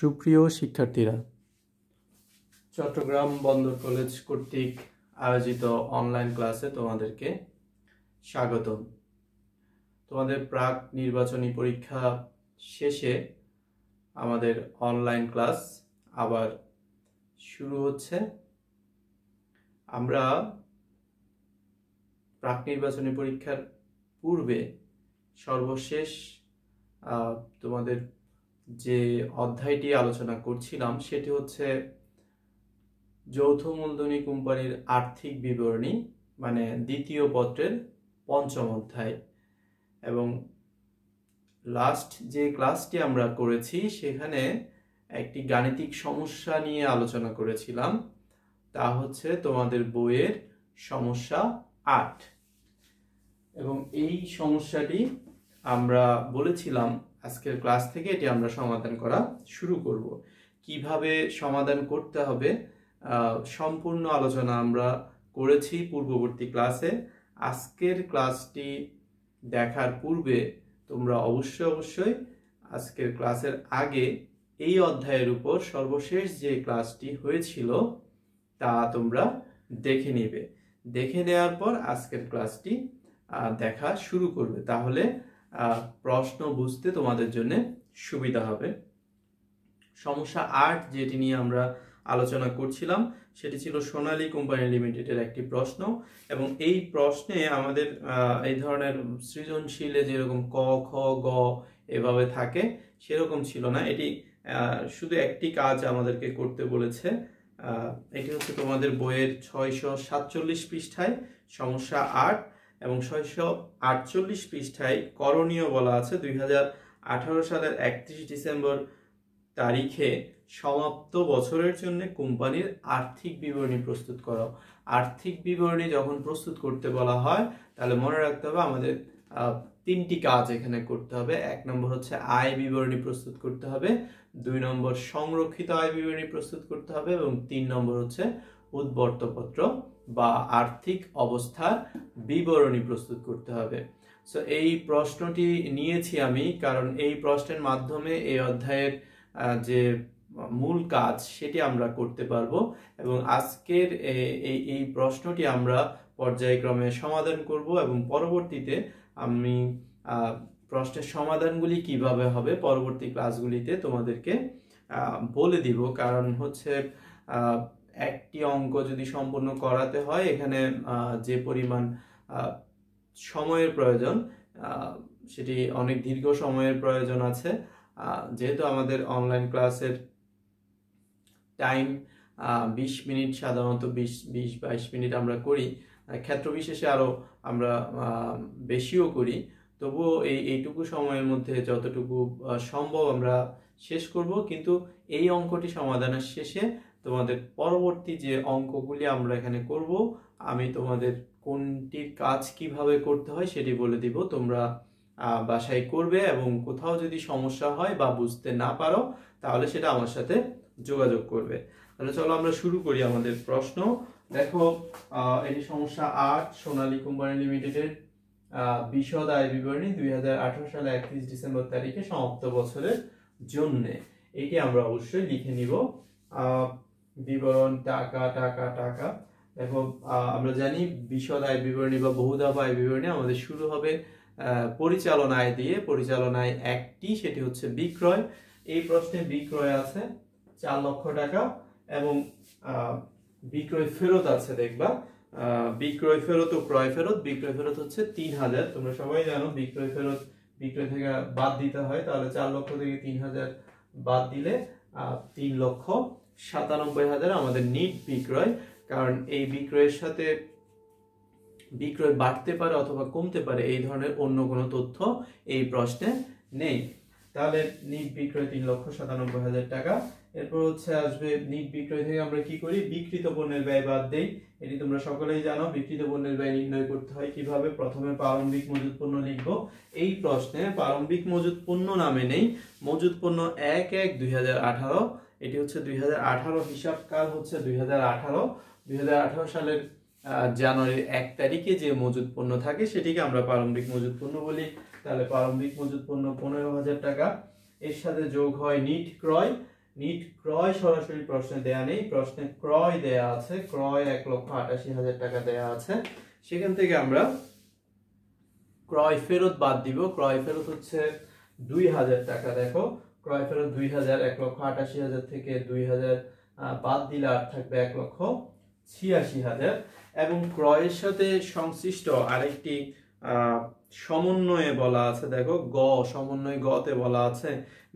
সুপ্রিয় শিক্ষার্থীরা, চট্টগ্রাম বন্দর কলেজ কর্তৃক আয়োজিত অনলাইন ক্লাসে তোমাদেরকে স্বাগতম। তোমাদের প্রাক নির্বাচনী পরীক্ষা শেষে আমাদের অনলাইন ক্লাস আবার শুরু হচ্ছে। আমরা প্রাক নির্বাচনী পরীক্ষার পূর্বে সর্বশেষ তোমাদের যে অধ্যায়টি আলোচনা করছিলাম, সেটি হচ্ছে যৌথ মূলধনী কোম্পানির আর্থিক বিবরণী মানে দ্বিতীয় পত্রের পঞ্চম অধ্যায়। এবং লাস্ট যে ক্লাসটি আমরা করেছি, সেখানে একটি গাণিতিক সমস্যা নিয়ে আলোচনা করেছিলাম। তা হচ্ছে তোমাদের বইয়ের সমস্যা আট। এবং এই সমস্যাটি আমরা বলেছিলাম আজকের ক্লাস থেকে এটি আমরা সমাধান করা শুরু করব। কীভাবে সমাধান করতে হবে? সম্পূর্ণ আলোচনা আমরা করেছি পূর্ববর্তী ক্লাসে। আজকের ক্লাসটি দেখার পূর্বে তোমরা অবশ্যই অবশ্যই আজকের ক্লাসের আগে এই অধ্যায়ের উপর সর্বশেষ যে ক্লাসটি হয়েছিল তা তোমরা দেখে নিবে। দেখে নেওয়ার পর আজকের ক্লাসটি দেখা শুরু করবে। তাহলে প্রশ্ন বুঝতে তোমাদের জন্য সুবিধা হবে। সমস্যা আট যেটি নিয়ে আমরা আলোচনা করছিলাম, সেটি ছিল সোনালী কোম্পানি লিমিটেডের একটি প্রশ্ন এবং এই প্রশ্নে আমাদের এই ধরনের সৃজনশীলে যেরকম ক, খ, গ এভাবে থাকে, সেরকম ছিল না। এটি শুধু একটি কাজ আমাদেরকে করতে বলেছে এটি হচ্ছে তোমাদের বইয়ের ছয়শো সাতচল্লিশ পৃষ্ঠায় সমস্যা আট। এবং ছয়শো আটচল্লিশ পৃষ্ঠায় করণীয় বলা আছে দুই হাজার আঠারো সালের একত্রিশ ডিসেম্বর তারিখে সমাপ্ত বছরের জন্য কোম্পানির আর্থিক বিবরণী প্রস্তুত করো। আর্থিক বিবরণী যখন প্রস্তুত করতে বলা হয়, তাহলে মনে রাখতে হবে আমাদের তিনটি কাজ এখানে করতে হবে। এক নম্বর হচ্ছে আয় বিবরণী প্রস্তুত করতে হবে, দুই নম্বর সংরক্ষিত আয় বিবরণী প্রস্তুত করতে হবে এবং তিন নম্বর হচ্ছে উদ্বর্তপত্র বা আর্থিক অবস্থার বিবরণী প্রস্তুত করতে হবে। সো এই প্রশ্নটি নিয়েছি আমি কারণ এই প্রশ্নের মাধ্যমে এই অধ্যায়ের যে মূল কাজ সেটি আমরা করতে পারব এবং আজকের এই এই প্রশ্নটি আমরা পর্যায়ক্রমে সমাধান করব এবং পরবর্তীতে আমি প্রশ্নের সমাধানগুলি কীভাবে হবে পরবর্তী ক্লাসগুলিতে তোমাদেরকে বলে দিব। কারণ হচ্ছে একটি অঙ্ক যদি সম্পূর্ণ করাতে হয়, এখানে যে পরিমাণ সময়ের প্রয়োজন সেটি অনেক দীর্ঘ সময়ের প্রয়োজন আছে। যেহেতু আমাদের অনলাইন ক্লাসের টাইম বিশ মিনিট, সাধারণত বিশ বিশ, বাইশ মিনিট আমরা করি ক্ষেত্র বিশেষে আরও আমরা বেশিও করি। তবুও এই, এইটুকু সময়ের মধ্যে যতটুকু সম্ভব আমরা শেষ করব, কিন্তু এই অঙ্কটি সমাধানের শেষে তোমাদের পরবর্তী যে অঙ্কগুলি আমরা এখানে করব, আমি তোমাদের কোনটির কাজ কীভাবে করতে হয় সেটি বলে দিব। তোমরা বাসায় করবে এবং কোথাও যদি সমস্যা হয় বা বুঝতে না পারো, তাহলে সেটা আমার সাথে যোগাযোগ করবে। তাহলে চলো আমরা শুরু করি আমাদের প্রশ্ন। দেখো এটি সমস্যা আট, সোনালী কোম্পানি লিমিটেডের বিশদ আয় বিবরণী দুই হাজার আঠেরো সালে একত্রিশ ডিসেম্বর তারিখে সমাপ্ত বছরের জন্যে। এটি আমরা অবশ্যই লিখে নিব। বিবরণ, টাকা টাকা টাকা। দেখো আমরা জানি বিশদ আয় বিবরণী বা বহুধাপ আয় বিবরণী আমাদের শুরু হবে পরিচালনায় দিয়ে। পরিচালনায় একটি, সেটি হচ্ছে বিক্রয়। এই প্রশ্নে বিক্রয় আছে, চার লক্ষ টাকা এবং বিক্রয় ফেরত আছে, দেখবা। বিক্রয় ফেরত ও ক্রয় ফেরত। বিক্রয় ফেরত হচ্ছে তিন হাজার। তোমরা সবাই জানো, বিক্রয় ফেরত, বিক্রয় থেকে বাদ দিতে হয়। তাহলে চার লক্ষ থেকে তিন হাজার বাদ দিলে তিন লক্ষ। সাতানব্বই হাজার আমাদের নিট বিক্রয়, কারণ এই বিক্রয়ের সাথে বিক্রয় বাড়তে পারে অথবা কমতে পারে, এই ধরনের অন্য কোনো তথ্য এই প্রশ্নে নেই। তাহলে নিট বিক্রয় তিন লক্ষ সাতানব্বই হাজার টাকা। এরপর হচ্ছে আসবে নিট বিক্রয় থেকে আমরা কি করি? বিকৃত পণ্যের ব্যয় বাদ দেই। এটি তোমরা সকলেই জানো বিকৃত পণ্যের ব্যয় নির্ণয় করতে হয় কীভাবে? প্রথমে প্রারম্ভিক মজুত পণ্য লিখব। এই প্রশ্নে প্রারম্ভিক মজুত পণ্য নামে নেই। মজুত পণ্য এক এক দুই হাজার আঠারো। এটি হচ্ছে দুই হাজার আঠারো হিসাবকাল হচ্ছে দুই হাজার সালের জানুয়ারির এক তারিখে যে মজুত পণ্য থাকে সেটিকে আমরা প্রারম্ভিক মজুত পণ্য বলি। তাহলে প্রারম্ভিক মজুত পণ্য পনেরো হাজার টাকা। এর সাথে যোগ হয় নিট ক্রয়। নিট ক্রয় সরাসরি প্রশ্নে দেয়া নেই। প্রশ্নে ক্রয় দেয়া আছে। ক্রয় এক লক্ষ আটাশি হাজার টাকা দেয়া আছে। সেখান থেকে আমরা ক্রয় ফেরত বাদ দিব। ক্রয় ফেরত হচ্ছে দুই হাজার টাকা, দেখো। ক্রয় ফেরত দুই হাজার, এক লক্ষ আটাশি হাজার থেকে দুই হাজার বাদ দিলে আর থাকবে এক লক্ষ ছিয়াশি হাজার। এবং ক্রয়ের সাথে সংশ্লিষ্ট আরেকটি সমন্বয়ে বলা আছে, দেখো, গ, সমন্বয় গতে বলা আছে,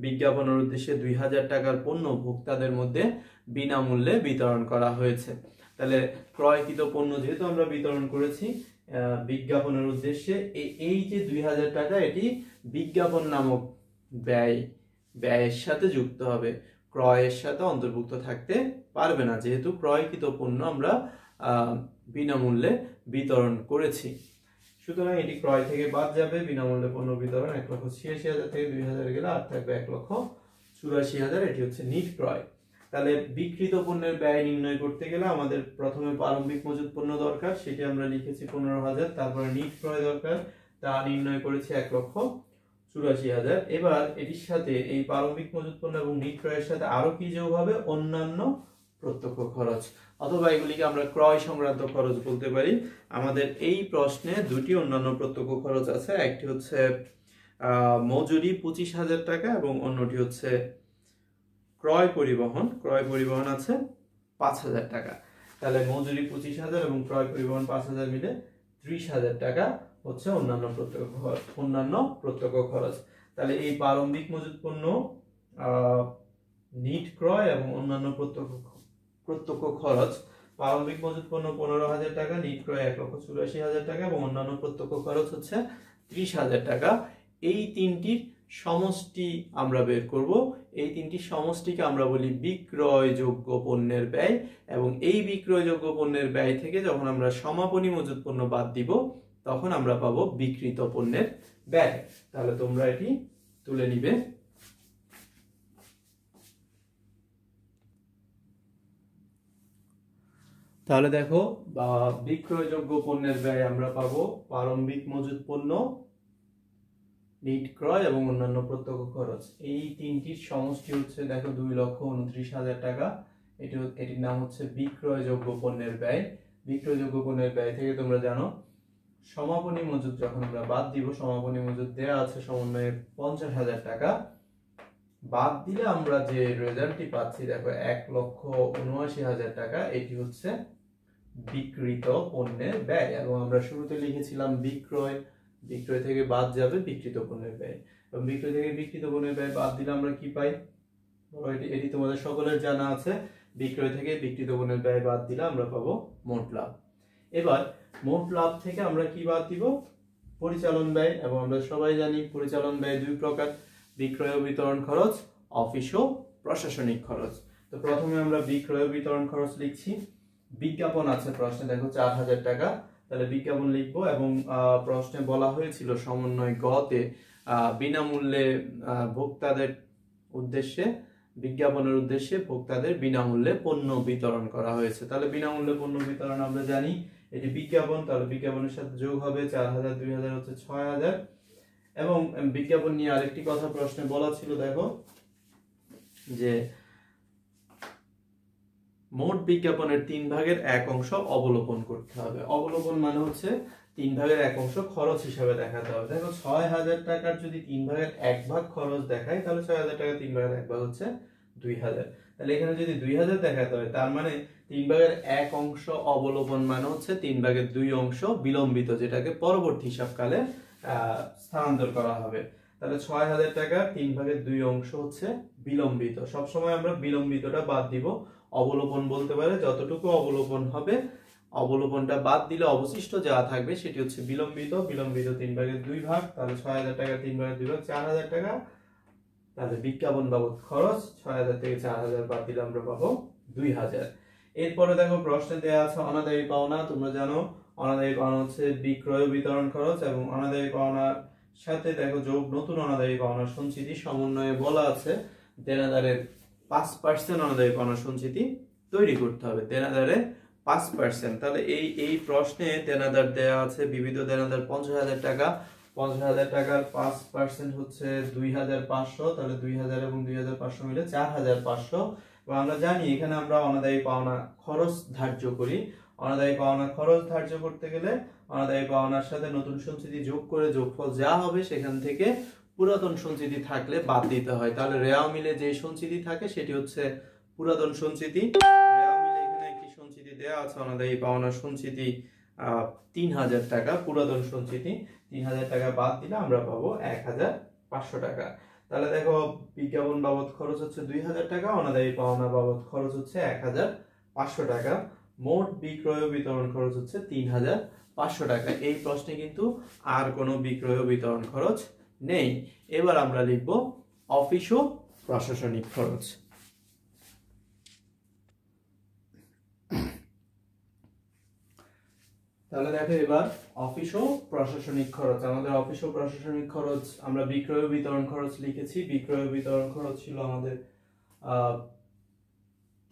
বিজ্ঞাপনের উদ্দেশ্যে দুই হাজার টাকার পণ্য ভোক্তাদের মধ্যে বিনামূল্যে বিতরণ করা হয়েছে। তাহলে ক্রয়কৃত পণ্য যেহেতু আমরা বিতরণ করেছি বিজ্ঞাপনের উদ্দেশ্যে এই যে দুই হাজার টাকা, এটি বিজ্ঞাপন নামক ব্যয় ব্যয়ের সাথে যুক্ত হবে। ক্রয়ের সাথে অন্তর্ভুক্ত থাকতে পারবে না। যেহেতু ক্রয়কৃত পণ্য আমরা বিনামূল্যে বিতরণ করেছি। সুতরাং এটি ক্রয় থেকে বাদ যাবে। বিনামূল্যে পণ্য বিতরণ এক লক্ষ ছিয়াশি হাজার থেকে দুই হাজার গেলে আর থাকবে এক লক্ষ চুরাশি হাজার। এটি হচ্ছে নিট ক্রয়। তাহলে বিকৃত পণ্যের ব্যয় নির্ণয় করতে গেলে আমাদের প্রথমে প্রারম্ভিক মজুদ পণ্য দরকার। সেটি আমরা লিখেছি পনেরো হাজার, তারপরে নিট ক্রয় দরকার। তা নির্ণয় করেছি এক লক্ষ চুরাশি হাজার। এবার এটির সাথে এই প্রারম্ভিক মজুত পণ্য এবং নিট ক্রয়ের সাথে আরও কি যোগ হবে? অন্যান্য প্রত্যক্ষ খরচ। অথবা এগুলিকে আমরা ক্রয় সংক্রান্ত খরচ বলতে পারি। আমাদের এই প্রশ্নে দুটি অন্যান্য প্রত্যক্ষ খরচ আছে। একটি হচ্ছে মজুরি পঁচিশ হাজার টাকা এবং অন্যটি হচ্ছে ক্রয় পরিবহন। ক্রয় পরিবহন আছে পাঁচ হাজার টাকা। তাহলে মজুরি পঁচিশ হাজার এবং ক্রয় পরিবহন পাঁচ হাজার মিলে ত্রিশ হাজার টাকা। হচ্ছে অন্যান্য প্রত্যক্ষ খরচ, অন্যান্য প্রত্যক্ষ খরচ। তাহলে এই প্রারম্ভিক মজুত পণ্য নিট ক্রয় এবং অন্যান্য প্রত্যক্ষ প্রত্যক্ষ খরচ। প্রারম্ভিক মজুত পণ্য পনেরো হাজার টাকা, নিট ক্রয় এক লক্ষ চুরাশি হাজার টাকা এবং অন্যান্য প্রত্যক্ষ খরচ হচ্ছে ত্রিশ হাজার টাকা। এই তিনটির সমষ্টি আমরা বের করব। এই তিনটি সমষ্টিকে আমরা বলি বিক্রয়যোগ্য পণ্যের ব্যয় এবং এই বিক্রয়যোগ্য পণ্যের ব্যয় থেকে যখন আমরা সমাপনী মজুত পণ্য বাদ দিব তখন আমরা পাবো বিকৃত পণ্যের ব্যয় তাহলে তোমরা এটি তুলে নিবে। তাহলে দেখো বিক্রয়যোগ্য পণ্যের ব্যয় আমরা পাবো প্রারম্ভিক মজুত পণ্য, নিট ক্রয় এবং অন্যান্য প্রত্যক্ষ খরচ। এই তিনটির সমষ্টি হচ্ছে, দেখো, দুই লক্ষ উনত্রিশ হাজার টাকা। এটি এটির নাম হচ্ছে বিক্রয়যোগ্য পণ্যের ব্যয়। বিক্রয়যোগ্য পণ্যের ব্যয় থেকে তোমরা জানো সমাপনী মজুদ যখন আমরা বাদ দিব, সমাপনী মজুদ দেওয়া আছে সমন্বয়ে পঞ্চাশ হাজার টাকা। বাদ দিলে আমরা যে রেজাল্টটি পাচ্ছি, দেখো, এক লক্ষ উনআশি হাজার টাকা, এটি হচ্ছে বিক্রিত পণ্যের ব্যয়। এবং আমরা শুরুতে লিখেছিলাম বিক্রয়। বিক্রয় থেকে বাদ যাবে বিকৃত পণ্যের ব্যয়। এবং বিক্রয় থেকে বিকৃত পণ্যের ব্যয় বাদ দিলে আমরা কি পাই? এটি এটি তোমাদের সকলের জানা আছে। বিক্রয় থেকে বিকৃত পণ্যের ব্যয় বাদ দিলে আমরা পাবো মোট লাভ। এবার মোট লাভ থেকে আমরা কি বাদ দিব? পরিচালন ব্যয়, এবং আমরা সবাই জানি পরিচালন ব্যয় দুই প্রকার, বিক্রয় বিতরণ খরচ, অফিস ও প্রশাসনিক খরচ। তো প্রথমে আমরা বিক্রয় বিতরণ খরচ লিখছি। বিজ্ঞাপন আছে প্রশ্নে, দেখো চার হাজার টাকা। তাহলে বিজ্ঞাপন লিখব, এবং প্রশ্নে বলা হয়েছিল সমন্বয় গতে বিনামূল্যে ভোক্তাদের উদ্দেশ্যে, বিজ্ঞাপনের উদ্দেশ্যে ভোক্তাদের বিনামূল্যে পণ্য বিতরণ করা হয়েছে। তাহলে বিনামূল্যে পণ্য বিতরণ আমরা জানি এটি বিজ্ঞাপন, তাহলে বিজ্ঞাপনের সাথে যোগ হবে চার হাজার, দুই হাজার হচ্ছে ছয় হাজার। এবং বিজ্ঞাপন নিয়ে আরেকটি কথা প্রশ্নে বলা ছিল, দেখো, যে মোট বিজ্ঞাপনের তিন ভাগের এক অংশ অবলোকন করতে হবে। অবলোকন মানে হচ্ছে তিন ভাগের এক অংশ খরচ হিসাবে দেখাতে হবে। দেখো, ছয় হাজার টাকার যদি তিন ভাগের এক ভাগ খরচ দেখায় তাহলে ছয় হাজার টাকা তিন ভাগের এক ভাগ হচ্ছে দুই হাজার। তাহলে এখানে যদি দুই হাজার দেখাতে হয়, তার মানে তিন ভাগের এক অংশ অবলোপন মানে হচ্ছে তিন ভাগের দুই অংশ বিলম্বিত, যেটাকে পরবর্তী হিসাবকালে স্থানান্তর করা হবে। তাহলে ছয় হাজার টাকা তিন ভাগের দুই অংশ হচ্ছে বিলম্বিত। সবসময় আমরা বিলম্বিতটা বাদ দিব। অবলোপন বলতে পারে যতটুকু অবলোপন হবে, অবলোপনটা বাদ দিলে অবশিষ্ট যা থাকবে সেটি হচ্ছে বিলম্বিত। বিলম্বিত তিন ভাগের দুই ভাগ, তাহলে ছয় হাজার টাকা তিন ভাগের দুই ভাগ, চার হাজার টাকা। তাহলে বিজ্ঞাপন বাবদ খরচ, ছয় হাজার থেকে চার হাজার বাদ দিলে আমরা পাবো দুই হাজার। এরপরে দেখো প্রশ্নে দেওয়া আছে অনাদায়ী পাওনা, তোমরা জানো, অনাদায়ী পাওনা হচ্ছে বিক্রয় বিতরণ খরচ এবং অনাদায়ী পাওনার সাথে দেখো যোগ, নতুন অনাদায়ী পাওনা সঞ্চিতি সমন্বয়ে বলা আছে। দেনাদারের পাঁচ পার্সেন্ট অনাদায়ী পাওনা সঞ্চিতি তৈরি করতে হবে। দেনাদারে পাঁচ পার্সেন্ট তাহলে এই এই প্রশ্নে দেনাদার দেওয়া আছে বিবিধ দেনাদার পঞ্চাশ হাজার টাকা। পঞ্চাশ হাজার টাকার পাঁচ পার্সেন্ট হচ্ছে দুই হাজার পাঁচশো। তাহলে দুই হাজার এবং দুই হাজার পাঁচশো মিলে চার হাজার পাঁচশো। আমরা জানি এখানে আমরা অনাদায়ী পাওনা খরচ ধার্য করি। অনাদায়ী পাওনা খরচ ধার্য করতে গেলে অনাদায়ী পাওনার সাথে নতুন সঞ্চিতি যোগ করে যোগফল যা হবে সেখান থেকে পুরাতন সঞ্চিতি থাকলে বাদ দিতে হয়। তাহলে রেওয়া মিলে যে সঞ্চিতি থাকে সেটি হচ্ছে পুরাতন সঞ্চিতি। মিলে এখানে সঞ্চিতি দেওয়া আছে, অনাদায়ী পাওনা সঞ্চিতি তিন হাজার টাকা, পুরাতন সঞ্চিতি। তিন হাজার টাকা বাদ দিলে আমরা পাবো এক হাজার পাঁচশো টাকা। তাহলে দেখো, বিজ্ঞাপন বাবদ খরচ হচ্ছে দুই হাজার টাকা, অনাদায়ী পাওনা বাবদ খরচ হচ্ছে এক হাজার পাঁচশো টাকা। মোট বিক্রয় বিতরণ খরচ হচ্ছে তিন হাজার পাঁচশো টাকা। এই প্রশ্নে কিন্তু আর কোনো বিক্রয় বিতরণ খরচ নেই। এবার আমরা লিখব অফিস ও প্রশাসনিক খরচ। তাহলে দেখো এবার অফিস ও প্রশাসনিক খরচ। আমাদের অফিস ও প্রশাসনিক খরচ, আমরা বিক্রয় বিতরণ খরচ লিখেছি। বিক্রয় বিতরণ খরচ ছিল আমাদের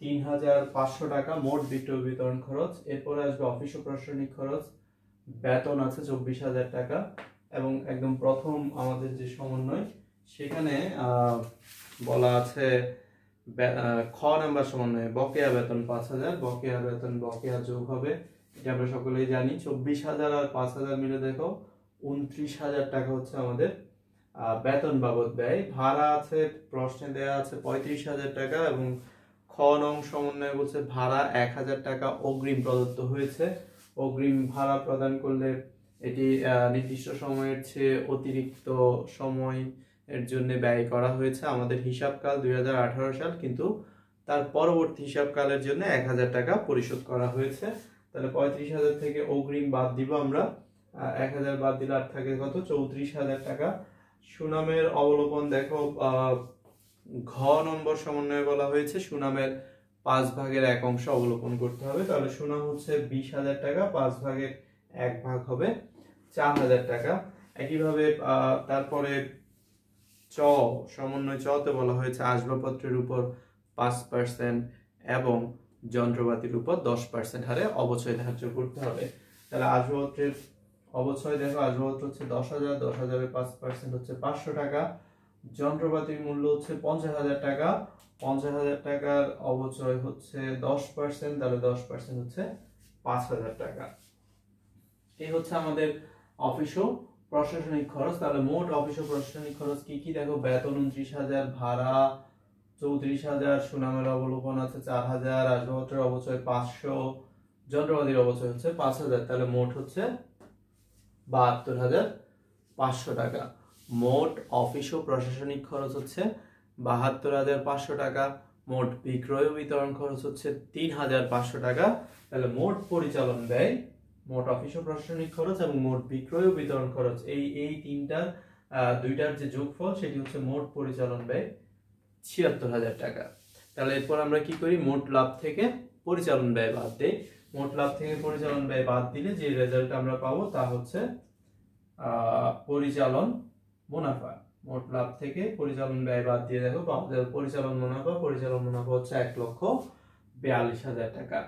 তিন হাজার পাঁচশো টাকা মোট বিক্রয় বিতরণ খরচ। এরপরে আসবে অফিস ও প্রশাসনিক খরচ। বেতন আছে চব্বিশ হাজার টাকা এবং একদম প্রথম আমাদের যে সমন্বয়, সেখানে বলা আছে খ নাম্বার সমন্বয়ে বকেয়া বেতন পাঁচ হাজার। বকেয়া বেতন, বকেয়া যোগ হবে এটা আমরা সকলেই জানি। চব্বিশ হাজার আর পাঁচ হাজার মিলে দেখো, উনত্রিশ হাজার টাকা হচ্ছে আমাদের বেতন বাবদ ব্যয়। ভাড়া আছে, প্রশ্নে দেওয়া আছে পঁয়ত্রিশ হাজার টাকা এবং খ নং সমন্বয়ে বলছে ভাড়া এক হাজার টাকা অগ্রিম প্রদত্ত হয়েছে। অগ্রিম ভাড়া প্রদান করলে এটি নির্দিষ্ট সময়ের চেয়ে অতিরিক্ত সময় এর জন্য ব্যয় করা হয়েছে আমাদের হিসাবকাল দুই হাজার আঠারো সাল। কিন্তু তার পরবর্তী হিসাবকালের জন্য এক হাজার টাকা পরিশোধ করা হয়েছে। তাহলে পঁয়ত্রিশ হাজার থেকে অগ্রিম বাদ দিব আমরা। এক হাজার বাদ দিলে আর থাকে কত? চৌত্রিশ হাজার টাকা। সুনামের অবলোকন দেখো ঘ নম্বর সমন্বয়ে বলা হয়েছে। সুনামের পাঁচ ভাগের এক অংশ অবলোকন করতে হবে। তাহলে সুনাম হচ্ছে বিশ হাজার টাকা, পাঁচ ভাগের এক ভাগ হবে চার হাজার টাকা। একইভাবে তারপরে চ, সমন্বয় চতে বলা হয়েছে আসবাবপত্রের উপর পাঁচ পার্সেন্ট এবং যন্ত্রপাতির উপর দশ পার্সেন্ট হারে অবচয় ধার্য করতে হবে। তাহলে আসবাবপত্রের অবচয় দেখো, আসবাবপত্র হচ্ছে দশ হাজার, দশ হাজারের পাঁচ পার্সেন্ট হচ্ছে পাঁচশো টাকা। যন্ত্রপাতির মূল্য হচ্ছে পঞ্চাশ হাজার টাকা। পঞ্চাশ হাজার টাকার অবচয় হচ্ছে দশ পার্সেন্ট তাহলে দশ পার্সেন্ট হচ্ছে পাঁচ হাজার টাকা। এই হচ্ছে আমাদের অফিস ও প্রশাসনিক খরচ। তাহলে মোট অফিস ও প্রশাসনিক খরচ কি কি? দেখো, বেতন উনত্রিশ হাজার, ভাড়া চৌত্রিশ হাজার সুনামের অবলোকন আছে, চার হাজার আসবাবপত্রের অবচয়, পাঁচশো যন্ত্রপাতির অবচয় হচ্ছে পাঁচ হাজার, তাহলে মোট হচ্ছে বাহাত্তর হাজার পাঁচশো টাকা। মোট অফিস ও প্রশাসনিক খরচ হচ্ছে বাহাত্তর হাজার পাঁচশো টাকা, মোট বিক্রয় বিতরণ খরচ হচ্ছে তিন হাজার পাঁচশো টাকা, তাহলে মোট পরিচালন ব্যয়, মোট অফিস ও প্রশাসনিক খরচ এবং মোট বিক্রয় বিতরণ খরচ, এই এই তিনটার দুইটার যে যোগফল, সেটি হচ্ছে মোট পরিচালন ব্যয়। ছিয়াত্তর হাজার টাকা। তাহলে এরপর আমরা কি করি? মোট লাভ থেকে পরিচালন ব্যয় বাদ দেই। মোট লাভ থেকে পরিচালন ব্যয় বাদ দিলে যে রেজাল্ট আমরা পাবো তা হচ্ছে পরিচালন মুনাফা। মোট লাভ থেকে পরিচালন ব্যয় বাদ দিয়ে দেখো পরিচালন মুনাফা পরিচালন মুনাফা হচ্ছে এক লক্ষ বিয়াল্লিশ হাজার টাকা।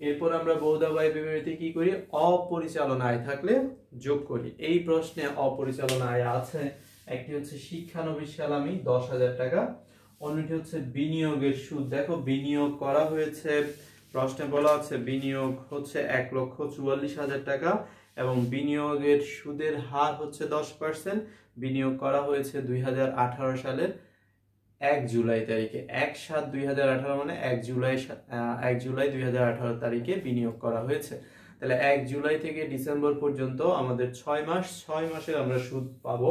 এরপর আমরা বহুদা বাই বিবৃতি কি করি? অপরিচালন আয় থাকলে যোগ করি। এই প্রশ্নে অপরিচালন আয় আছে। একটি হচ্ছে শিক্ষানবিশ সালামি, দশ হাজার টাকা। অন্যটি হচ্ছে বিনিয়োগের সুদ। দেখো, বিনিয়োগ করা হয়েছে, প্রশ্নে বলা আছে, বিনিয়োগ হচ্ছে এক লক্ষ চুয়াল্লিশ হাজার টাকা এবং বিনিয়োগের সুদের হার হচ্ছে দশ পার্সেন্ট। বিনিয়োগ করা হয়েছে দুই হাজার আঠারো সালের এক জুলাই তারিখে। এক সাত দুই মানে এক জুলাই এক জুলাই দুই হাজার আঠারো তারিখে বিনিয়োগ করা হয়েছে। তাহলে এক জুলাই থেকে ডিসেম্বর পর্যন্ত আমাদের ছয় মাস, ছয় মাসে আমরা সুদ পাবো।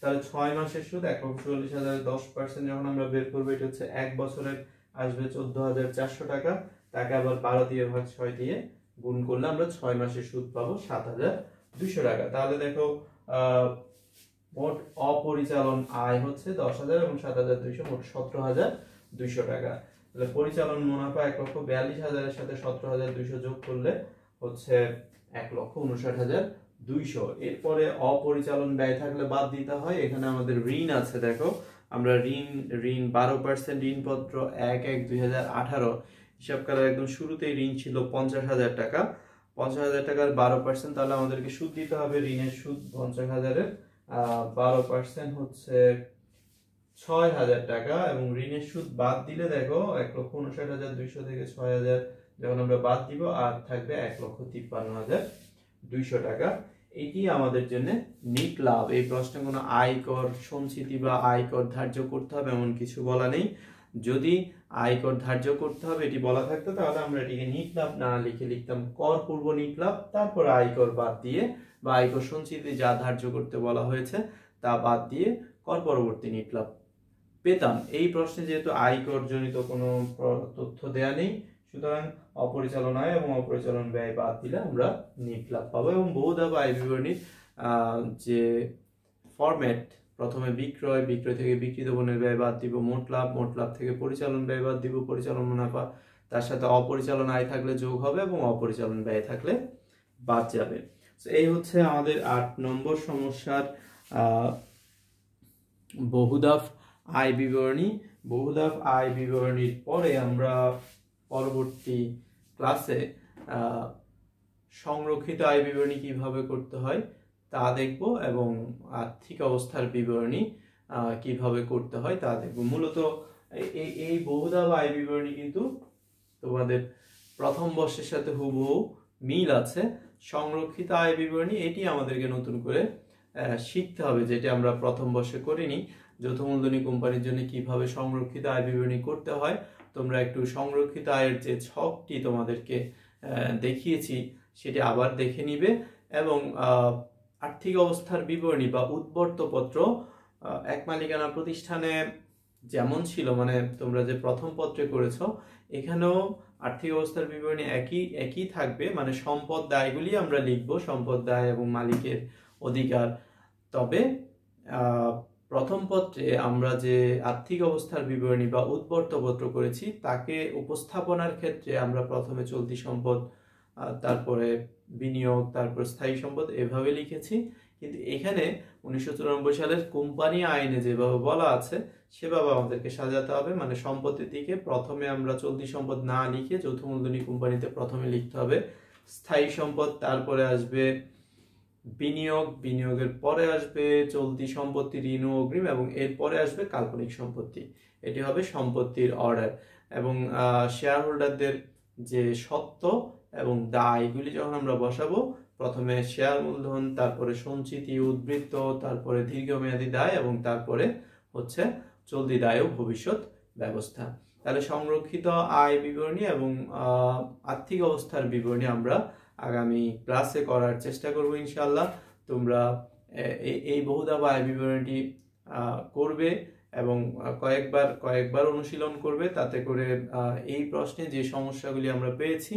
তাহলে ছয় মাসের সুদ এক লক্ষ চল্লিশ হাজার দশ পার্সেন্ট যখন আমরা বের করব, এটা হচ্ছে এক বছরের আসবে চোদ্দ হাজার চারশো টাকা। তাকে আবার বারো দিয়ে ভাগ ছয় দিয়ে গুণ করলে আমরা ছয় মাসের সুদ পাবো সাত হাজার দুইশো টাকা। তাহলে দেখো মোট অপরিচালন আয় হচ্ছে দশ হাজার এবং সাত হাজার দুইশো মোট সতেরো হাজার দুইশো টাকা। তাহলে পরিচালন মুনাফা এক লক্ষ বিয়াল্লিশ হাজারের সাথে সতেরো হাজার দুইশো যোগ করলে হচ্ছে এক লক্ষ উনষাট হাজার দুইশো। এরপরে অপরিচালন ব্যয় থাকলে বাদ দিতে হয়। এখানে আমাদের ঋণ আছে, দেখো। আমরা ঋণ ঋণ বারো পার্সেন্ট ঋণপত্র এক এক দুই হাজার আঠারো। হিসাব করার একদম শুরুতেই ঋণ ছিল পঞ্চাশ হাজার টাকা। পঞ্চাশ হাজার টাকার বারো পার্সেন্ট তাহলে আমাদেরকে সুদ দিতে হবে। ঋণের সুদ পঞ্চাশ হাজারের বারো পার্সেন্ট হচ্ছে ছয় হাজার টাকা এবং ঋণের সুদ বাদ দিলে দেখো এক লক্ষ উনষাট হাজার দুইশো থেকে ছয় হাজার যখন আমরা বাদ দিব, আর থাকবে এক লক্ষ তিপ্পান্ন হাজার। দুইশো টাকা। এটি আমাদের জন্য নিট লাভ। এই প্রশ্নে কোনো আয়কর সঞ্চিতি বা আয়কর ধার্য করতে হবে এমন কিছু বলা নেই। যদি আয়কর ধার্য করতে হবে, এটি বলা থাকতো, তাহলে আমরা এটিকে নিট লাভ না লিখে লিখতাম কর পূর্ব নিট লাভ, তারপর আয়কর বাদ দিয়ে বা আয়কর সঞ্চিতি যা ধার্য করতে বলা হয়েছে, তা বাদ দিয়ে কর পরবর্তী নিট লাভ পেতাম। এই প্রশ্নে যেহেতু আয়কর জনিত কোনো তথ্য দেয়া নেই, সুতরাং অপরিচালন আয় এবং অপরিচালন ব্যয় বাদ দিলে আমরা নিট লাভ পাবো এবং বহুধাপ আয় বিবরণীর যে ফরম্যাট প্রথমে বিক্রয় বিক্রয় থেকে বিক্রিত পণ্যের ব্যয় বাদ দিব, মোট লাভ মোট লাভ থেকে পরিচালন ব্যয় বাদ দিব, পরিচালন মুনাফা, তার সাথে অপরিচালন আয় থাকলে যোগ হবে এবং অপরিচালন ব্যয় থাকলে বাদ যাবে। তো এই হচ্ছে আমাদের আট নম্বর সমস্যার বহুদাফ আয় বিবরণী বহুদাফ আয় বিবরণীর পরে আমরা পরবর্তী ক্লাসে সংরক্ষিত আয় বিবরণী কীভাবে করতে হয় তা দেখব এবং আর্থিক অবস্থার বিবরণী কীভাবে করতে হয় তা দেখব। মূলত এই এই বহুদা আয় বিবরণী কিন্তু তোমাদের প্রথম বর্ষের সাথে হুবহু মিল আছে। সংরক্ষিত আয় বিবরণী এটি আমাদেরকে নতুন করে শিখতে হবে, যেটি আমরা প্রথম বর্ষে করিনি। যৌথ মূলধনী কোম্পানির জন্য কীভাবে সংরক্ষিত আয় বিবরণী করতে হয় তোমরা একটু সংরক্ষিত আয়ের যে ছকটি তোমাদেরকে দেখিয়েছি, সেটি আবার দেখে নিবে এবং আর্থিক অবস্থার বিবরণী বা উদ্বর্তপত্র এক মালিকানা প্রতিষ্ঠানে যেমন ছিল মানে তোমরা যে প্রথম পত্রে করেছ, এখানেও আর্থিক অবস্থার বিবরণী একই একই থাকবে। মানে সম্পদ দায়গুলি আমরা লিখব, সম্পদ দায় এবং মালিকের অধিকার। তবে প্রথম পত্রে আমরা যে আর্থিক অবস্থার বিবরণী বা উদ্বর্তপত্র করেছি, তাকে উপস্থাপনার ক্ষেত্রে আমরা প্রথমে চলতি সম্পদ তারপরে বিনিয়োগ, তারপর স্থায়ী সম্পদ এভাবে লিখেছি। কিন্তু এখানে উনিশশো চুরানব্বই সালের কোম্পানি আইনে যেভাবে বলা আছে, সেভাবে আমাদেরকে সাজাতে হবে। মানে সম্পত্তির দিকে প্রথমে আমরা চলতি সম্পদ না লিখে যৌথ মূলধনী কোম্পানিতে প্রথমে লিখতে হবে। স্থায়ী সম্পদ, তারপরে আসবে বিনিয়োগ, বিনিয়োগের পরে আসবে চলতি সম্পত্তি, ঋণ ও অগ্রিম, এবং এরপরে আসবে কাল্পনিক সম্পত্তি। এটি হবে সম্পত্তির অর্ডার এবং শেয়ার হোল্ডারদের যে সত্ত্ব এবং দায়গুলি যখন আমরা বসাবো, প্রথমে শেয়ার মূলধন, তারপরে সঞ্চিতি, উদ্বৃত্ত, তারপরে দীর্ঘমেয়াদী দায় এবং তারপরে হচ্ছে চলতি দায় ও ভবিষ্যৎ ব্যবস্থা। তাহলে সংরক্ষিত আয় বিবরণী এবং আর্থিক অবস্থার বিবরণী আমরা আগামী ক্লাসে করার চেষ্টা করব ইনশাল্লাহ তোমরা এই বহুদা আয় বিবরণীটি করবে এবং কয়েকবার কয়েকবার অনুশীলন করবে। তাতে করে এই প্রশ্নে যে সমস্যাগুলি আমরা পেয়েছি,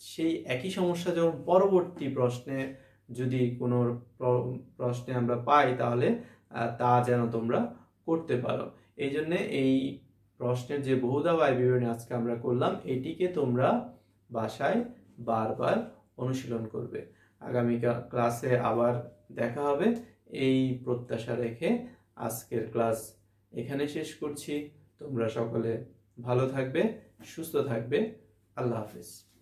সেই একই সমস্যা যখন পরবর্তী প্রশ্নে যদি কোনো প্রশ্নে আমরা পাই তাহলে তা যেন তোমরা করতে পারো। এই জন্যে এই প্রশ্নের যে বহুদা বায় বিবরণী আজকে আমরা করলাম, এটিকে তোমরা বাসায় বারবার অনুশীলন করবে। আগামী ক্লাসে আবার দেখা হবে। এই প্রত্যাশা রেখে আজকের ক্লাস এখানে শেষ করছি। তোমরা সকলে ভালো থাকবে, সুস্থ থাকবে। আল্লাহ হাফিজ।